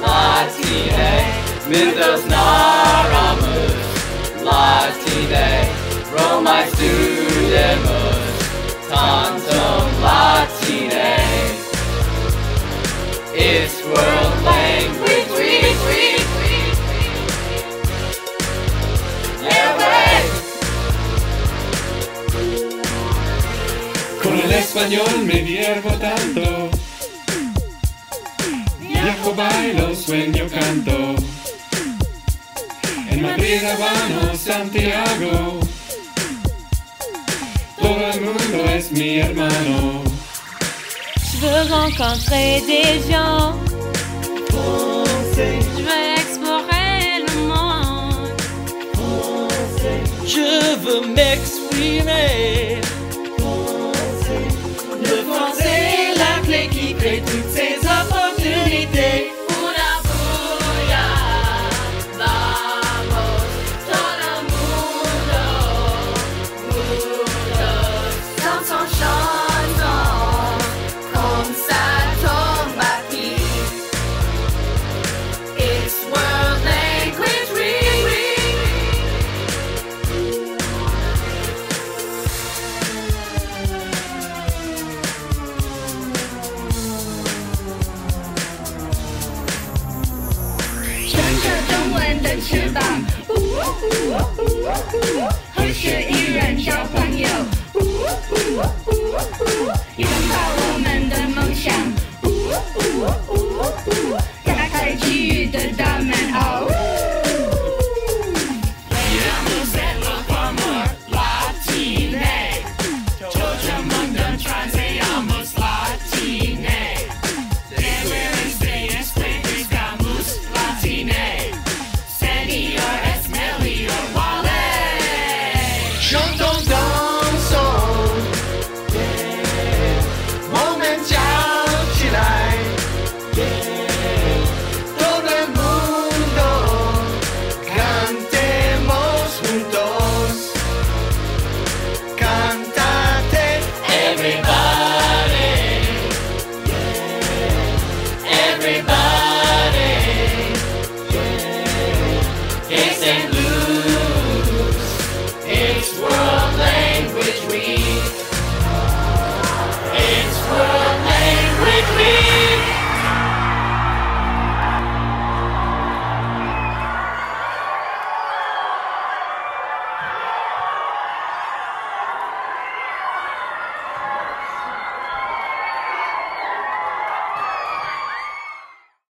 latine, mythos naramus, latine, studemus, tantum latine. It's world language. Yeah, tanto. Viajo, bailo, sueño, canto. En Madrid, Habano, Santiago. Todo el mundo es mi hermano. Je veux rencontrer des gens. Je veux explorer le monde. Je veux m'exprimer. 是吧呜呜呜呜呜呜还